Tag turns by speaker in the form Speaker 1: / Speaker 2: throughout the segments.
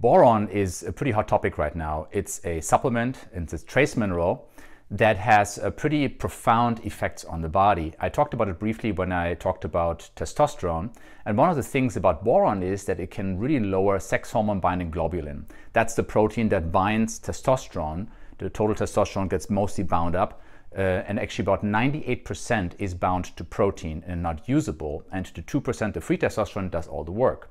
Speaker 1: Boron is a pretty hot topic right now. It's a supplement, it's a trace mineral that has a pretty profound effects on the body. I talked about it briefly when I talked about testosterone. And one of the things about boron is that it can really lower sex hormone binding globulin. That's the protein that binds testosterone. The total testosterone gets mostly bound up. Uh, and actually about 98% is bound to protein and not usable. And the 2% of free testosterone does all the work.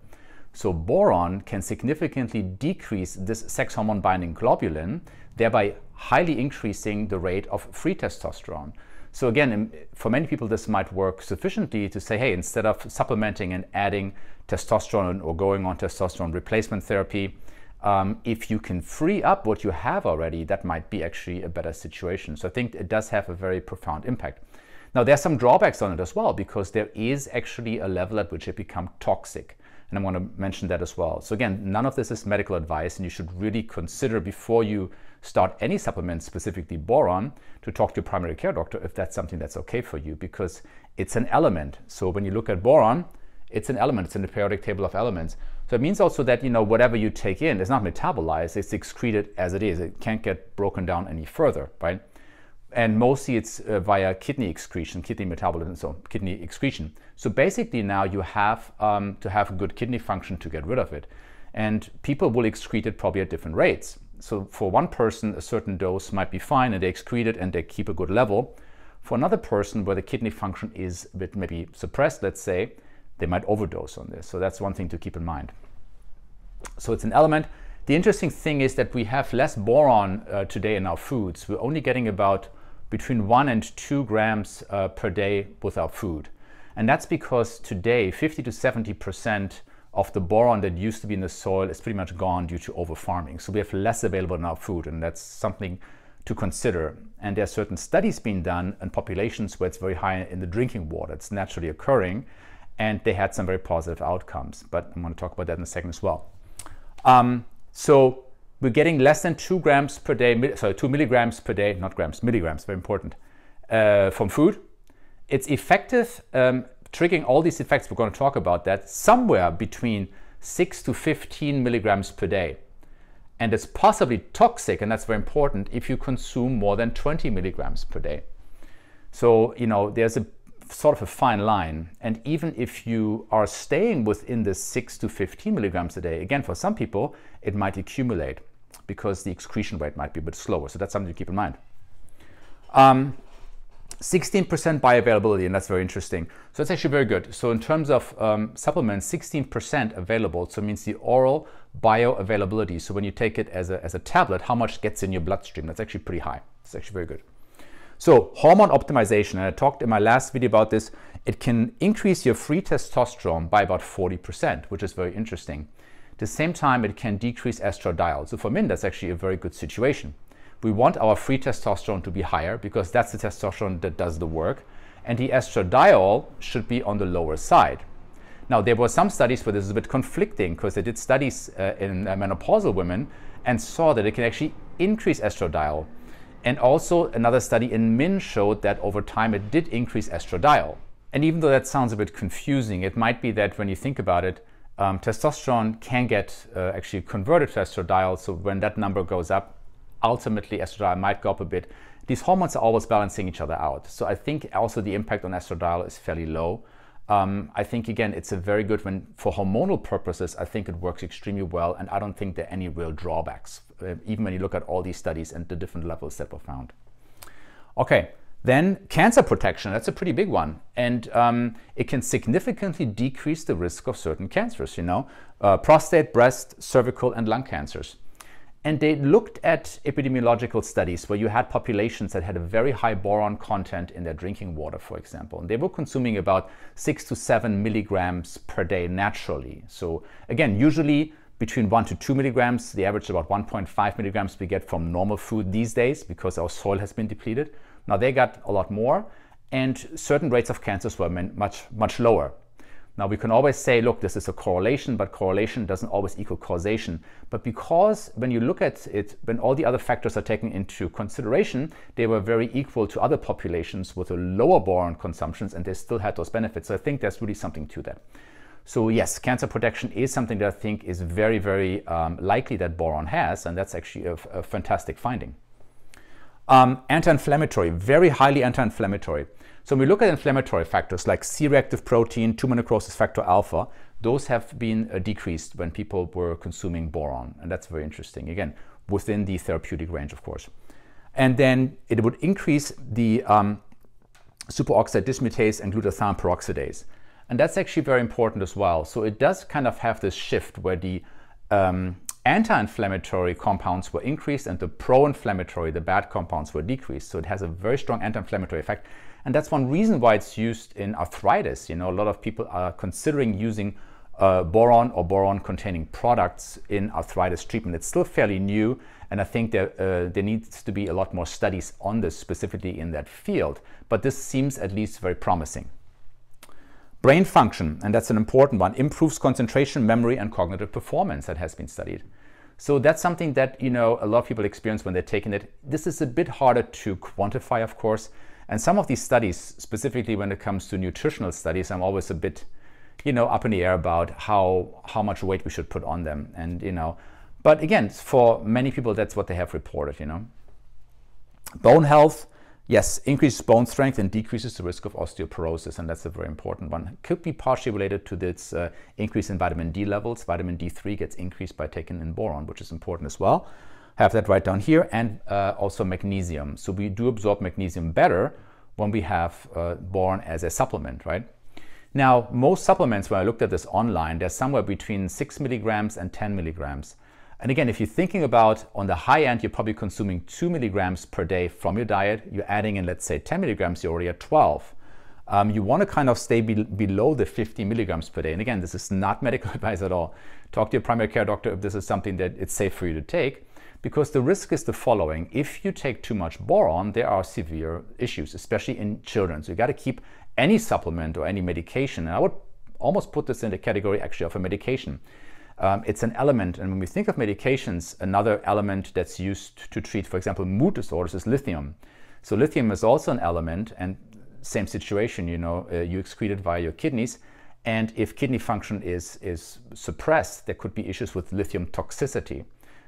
Speaker 1: So boron can significantly decrease this sex hormone binding globulin, thereby highly increasing the rate of free testosterone. So again, for many people, this might work sufficiently to say, hey, instead of supplementing and adding testosterone or going on testosterone replacement therapy, um, if you can free up what you have already, that might be actually a better situation. So I think it does have a very profound impact. Now, there's some drawbacks on it as well, because there is actually a level at which it becomes toxic. And I'm going to mention that as well. So again, none of this is medical advice, and you should really consider before you start any supplement, specifically boron, to talk to your primary care doctor if that's something that's okay for you, because it's an element. So when you look at boron, it's an element. It's in the periodic table of elements. So it means also that you know whatever you take in is not metabolized. It's excreted as it is. It can't get broken down any further, right? And mostly it's uh, via kidney excretion, kidney metabolism, so kidney excretion. So basically now you have um, to have good kidney function to get rid of it. And people will excrete it probably at different rates. So for one person, a certain dose might be fine and they excrete it and they keep a good level. For another person where the kidney function is a bit maybe suppressed, let's say, they might overdose on this. So that's one thing to keep in mind. So it's an element. The interesting thing is that we have less boron uh, today in our foods. We're only getting about between one and two grams uh, per day with our food. And that's because today 50 to 70% of the boron that used to be in the soil is pretty much gone due to overfarming. So we have less available in our food, and that's something to consider. And there are certain studies being done in populations where it's very high in the drinking water. It's naturally occurring, and they had some very positive outcomes. But I'm going to talk about that in a second as well. Um, so we're getting less than two grams per day, sorry, two milligrams per day, not grams, milligrams, very important, uh, from food. It's effective, um, triggering all these effects, we're going to talk about that, somewhere between 6 to 15 milligrams per day. And it's possibly toxic, and that's very important, if you consume more than 20 milligrams per day. So, you know, there's a sort of a fine line. And even if you are staying within the 6 to 15 milligrams a day, again, for some people, it might accumulate because the excretion rate might be a bit slower. So that's something to keep in mind. Um, 16% bioavailability, and that's very interesting. So it's actually very good. So in terms of um, supplements, 16% available, so it means the oral bioavailability. So when you take it as a, as a tablet, how much gets in your bloodstream? That's actually pretty high. It's actually very good. So hormone optimization, and I talked in my last video about this, it can increase your free testosterone by about 40%, which is very interesting. At the same time, it can decrease estradiol. So for men, that's actually a very good situation. We want our free testosterone to be higher because that's the testosterone that does the work. And the estradiol should be on the lower side. Now, there were some studies where this is a bit conflicting because they did studies uh, in uh, menopausal women and saw that it can actually increase estradiol. And also, another study in men showed that over time it did increase estradiol. And even though that sounds a bit confusing, it might be that when you think about it, um, testosterone can get uh, actually converted to estradiol. So when that number goes up, ultimately estradiol might go up a bit. These hormones are always balancing each other out. So I think also the impact on estradiol is fairly low. Um, I think again, it's a very good one for hormonal purposes. I think it works extremely well, and I don't think there are any real drawbacks, uh, even when you look at all these studies and the different levels that were found. Okay, then cancer protection, that's a pretty big one. And um, it can significantly decrease the risk of certain cancers, you know, uh, prostate, breast, cervical, and lung cancers. And they looked at epidemiological studies where you had populations that had a very high boron content in their drinking water, for example. And they were consuming about six to seven milligrams per day naturally. So again, usually between one to two milligrams, the average about 1.5 milligrams we get from normal food these days because our soil has been depleted. Now they got a lot more and certain rates of cancers were much, much lower. Now we can always say, look, this is a correlation, but correlation doesn't always equal causation. But because when you look at it, when all the other factors are taken into consideration, they were very equal to other populations with a lower boron consumptions and they still had those benefits. So I think there's really something to that. So yes, cancer protection is something that I think is very, very um, likely that boron has, and that's actually a, a fantastic finding. Um, anti-inflammatory, very highly anti-inflammatory. So when we look at inflammatory factors like C-reactive protein, tumor necrosis factor alpha, those have been uh, decreased when people were consuming boron, and that's very interesting. Again, within the therapeutic range, of course. And then it would increase the um, superoxide dismutase and glutathione peroxidase. And that's actually very important as well. So it does kind of have this shift where the um, anti-inflammatory compounds were increased and the pro-inflammatory, the bad compounds were decreased. So it has a very strong anti-inflammatory effect. And that's one reason why it's used in arthritis. You know, a lot of people are considering using uh, boron or boron containing products in arthritis treatment. It's still fairly new and I think there, uh, there needs to be a lot more studies on this specifically in that field, but this seems at least very promising. Brain function, and that's an important one, improves concentration, memory, and cognitive performance that has been studied. So that's something that you know a lot of people experience when they're taking it. This is a bit harder to quantify, of course. And some of these studies, specifically when it comes to nutritional studies, I'm always a bit, you know, up in the air about how how much weight we should put on them. And you know, but again, for many people, that's what they have reported. You know, bone health Yes, increases bone strength and decreases the risk of osteoporosis, and that's a very important one. Could be partially related to this uh, increase in vitamin D levels. Vitamin D3 gets increased by taking in boron, which is important as well. Have that right down here, and uh, also magnesium. So we do absorb magnesium better when we have uh, boron as a supplement, right? Now, most supplements, when I looked at this online, they're somewhere between 6 milligrams and 10 milligrams. And again, if you're thinking about on the high end, you're probably consuming two milligrams per day from your diet. You're adding in, let's say, 10 milligrams, you're already at 12. Um, you want to kind of stay be below the 50 milligrams per day. And again, this is not medical advice at all. Talk to your primary care doctor if this is something that it's safe for you to take, because the risk is the following. If you take too much boron, there are severe issues, especially in children. So you got to keep any supplement or any medication. And I would almost put this in the category actually of a medication um, it's an element. And when we think of medications, another element that's used to treat, for example, mood disorders is lithium. So lithium is also an element, and same situation. You know, uh, you excrete it via your kidneys, and if kidney function is is suppressed, there could be issues with lithium toxicity.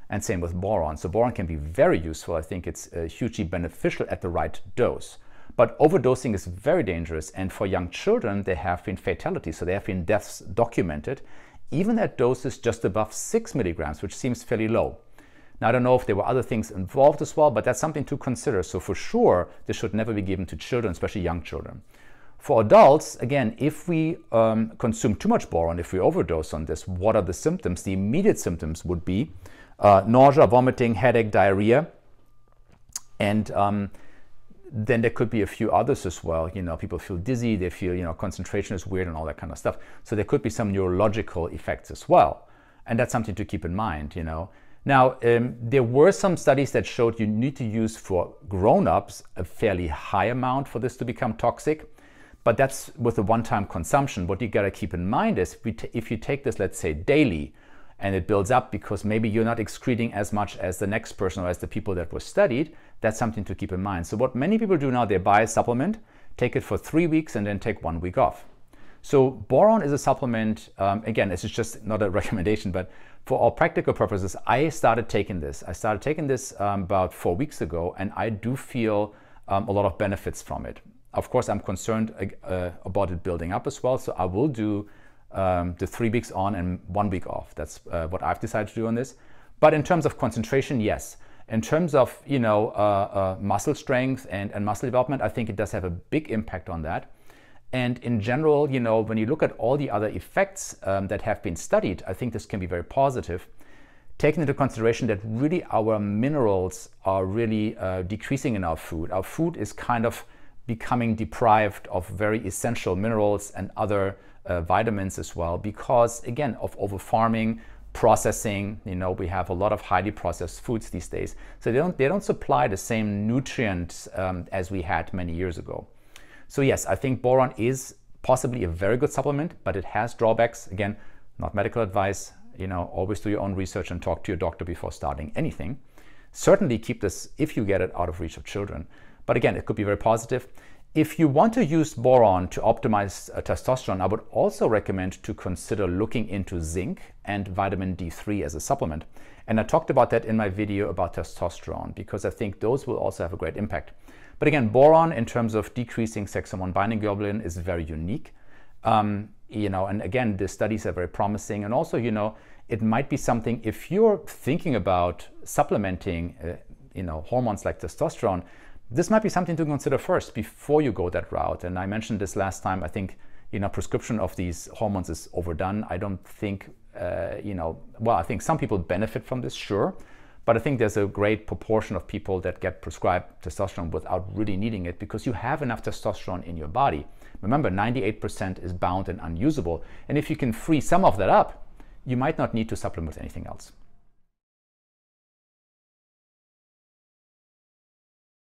Speaker 1: And same with boron. So boron can be very useful. I think it's uh, hugely beneficial at the right dose. But overdosing is very dangerous, and for young children, there have been fatalities. So there have been deaths documented, even at doses just above 6 milligrams, which seems fairly low. Now, I don't know if there were other things involved as well, but that's something to consider. So, for sure, this should never be given to children, especially young children. For adults, again, if we um, consume too much boron, if we overdose on this, what are the symptoms? The immediate symptoms would be uh, nausea, vomiting, headache, diarrhea. And um, then there could be a few others as well. You know, people feel dizzy, they feel, you know, concentration is weird and all that kind of stuff. So there could be some neurological effects as well. And that's something to keep in mind, you know. Now, um, there were some studies that showed you need to use for grown-ups a fairly high amount for this to become toxic. But that's with a one-time consumption. What you gotta keep in mind is if, if you take this, let's say daily, and it builds up because maybe you're not excreting as much as the next person or as the people that were studied, that's something to keep in mind. So what many people do now, they buy a supplement, take it for three weeks and then take one week off. So boron is a supplement, um, again, this is just not a recommendation, but for all practical purposes, I started taking this. I started taking this um, about four weeks ago and I do feel um, a lot of benefits from it. Of course, I'm concerned uh, about it building up as well, so I will do um, the three weeks on and one week off. That's uh, what I've decided to do on this. But in terms of concentration, yes. In terms of you know uh, uh, muscle strength and, and muscle development, I think it does have a big impact on that. And in general, you know, when you look at all the other effects um, that have been studied, I think this can be very positive. Taking into consideration that really our minerals are really uh, decreasing in our food. Our food is kind of becoming deprived of very essential minerals and other uh, vitamins as well because again of over farming processing you know we have a lot of highly processed foods these days. So they don't they don't supply the same nutrients um, as we had many years ago. So yes i think boron is possibly a very good supplement but it has drawbacks. Again not medical advice you know always do your own research and talk to your doctor before starting anything. Certainly keep this if you get it out of reach of children. But again it could be very positive If you want to use boron to optimize uh, testosterone, I would also recommend to consider looking into zinc and vitamin D3 as a supplement. And I talked about that in my video about testosterone because I think those will also have a great impact. But again, boron in terms of decreasing sex hormone binding globulin is very unique. Um, you know, and again, the studies are very promising. And also, you know, it might be something if you're thinking about supplementing, uh, you know, hormones like testosterone, this might be something to consider first before you go that route. And I mentioned this last time. I think you know prescription of these hormones is overdone. I don't think uh, you know. Well, I think some people benefit from this, sure, but I think there's a great proportion of people that get prescribed testosterone without really needing it because you have enough testosterone in your body. Remember, 98% is bound and unusable, and if you can free some of that up, you might not need to supplement anything else.